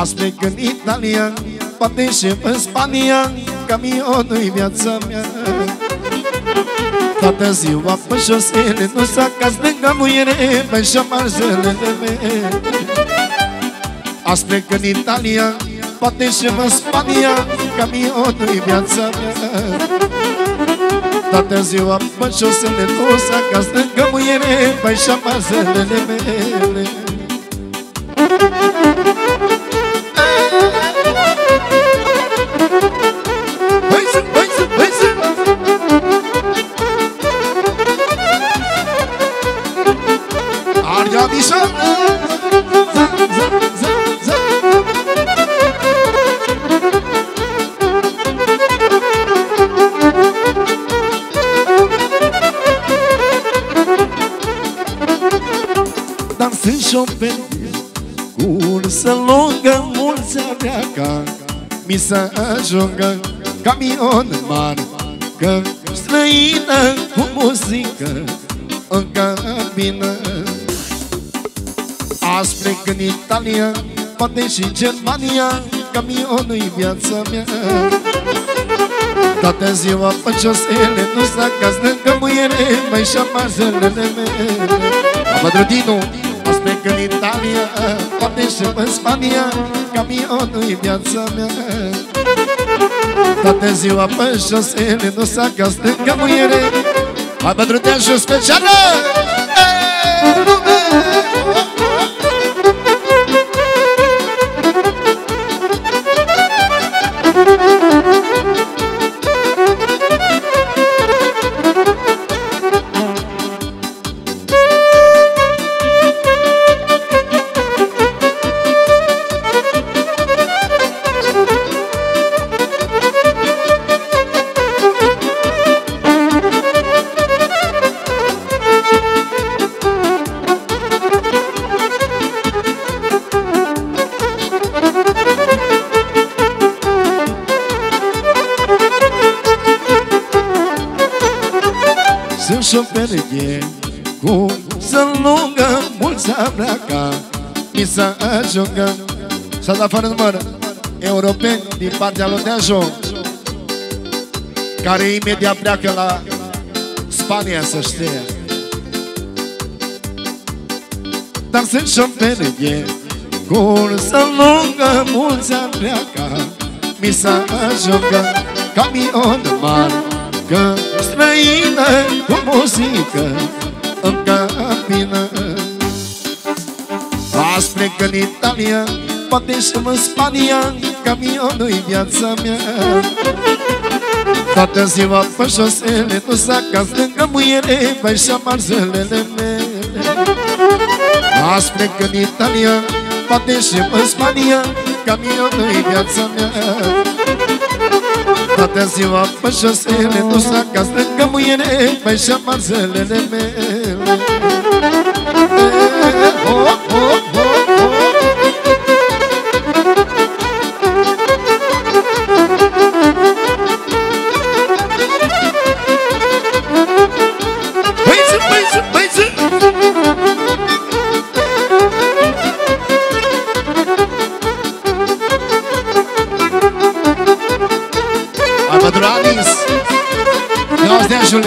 Azi plec în Italia Poate și în Spania Camionul-i viața mea. Toată ziua pe șosele Nu s-a caz lângă muiere Pe șamarzele mele Azi plec în Italia Poate și în Spania Camionul-i viața mea. Toată ziua pe șosele Nu s-a caz lângă muiere Pe șamarzele mele Dansând șopen Cursă lungă, mulți pleacă Mi să ajungă camion mare Că străină cu muzică În cabină Azi plec în Italia Poate și în Germania Camionul-i viața mea. Toată ziua pe șosele Nu s-a caz lângă muiere Mai șamarzele mele. Abadrudinu Azi plec în Italia Poate și în Spania Camionul-i viața mea. Toată ziua pe șosele Nu s-a caz lângă muiere Hai bătrâneașul specială! Sunt șoferie Cum să lungă Mulți a pleaca Mi să ajungă. S-a dat fără număr Europeni din partea lui Neajo Care imediat pleacă la Spania să știe. Dar sunt șoferie Cum să lungă Mulți a pleaca Mi să ajungă Camion mare Că străină cu muzică în cabină Azi plec în Italia, poate și în Spania Camionul-i viața mea. Toată ziua pe șosele Nu s-a caz lângă muiere Mai șamarzelele mele. Azi plec în Italia, poate și în Spania Camionul-i viața mea Toată ziua pe șosele Nu s-a caz lângă muiere Mai șamarzelele mele Păduranis Ne auzi de ajule